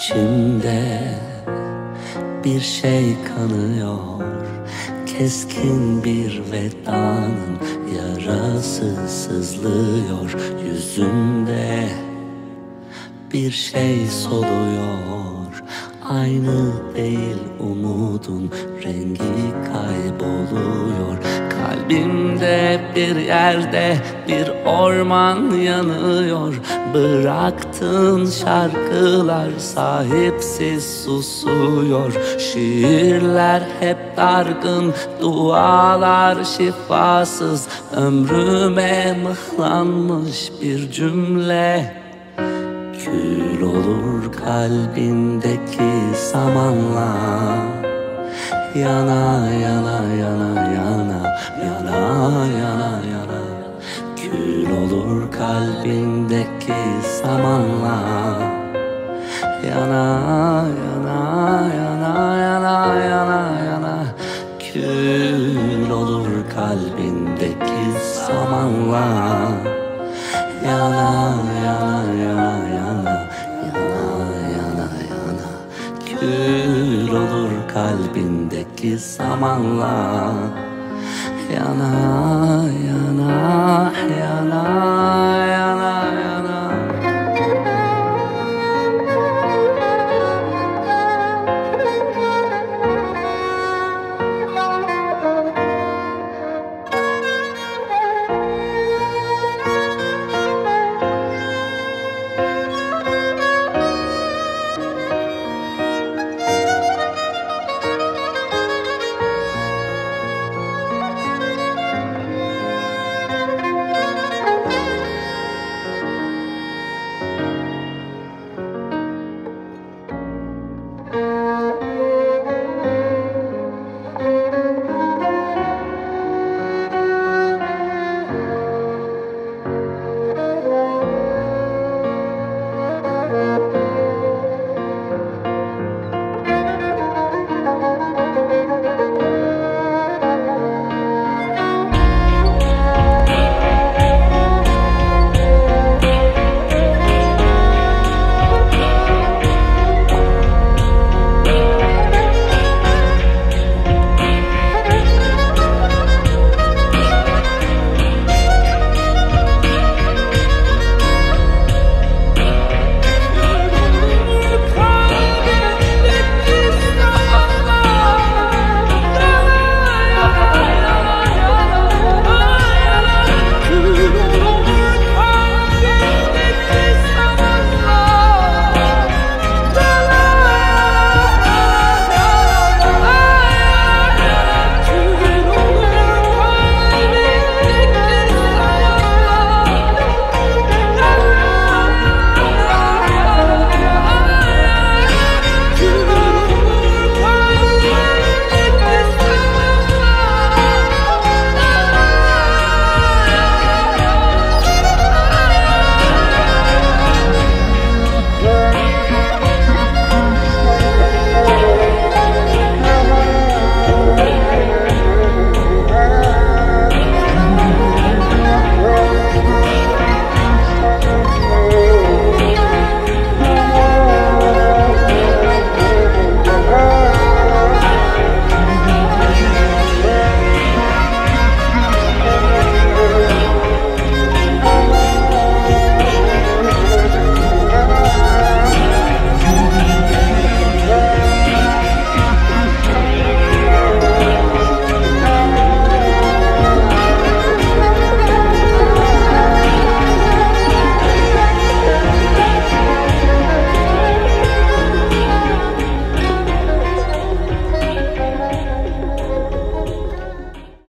İçimde bir şey kanıyor. Keskin bir vedanın yarası sızlıyor. Yüzümde bir şey soluyor. Aynı değil umudun rengi kayboluyor Kalbimde bir yerde bir orman yanıyor. Bıraktığın şarkılar sahipsiz susuyor. Şiirler hep dargın, dualar şifasız. Ömrüme mıhlanmış bir cümle. Kül olur kalbindeki samanla Yana yana yana yana yana yana yana. Kül olur kalbindeki samanla. Yana yana yana yana yana yana. Kül olur kalbindeki samanla. Yana yana yana yana gül olur kalbindeki samanla Yana yana yana.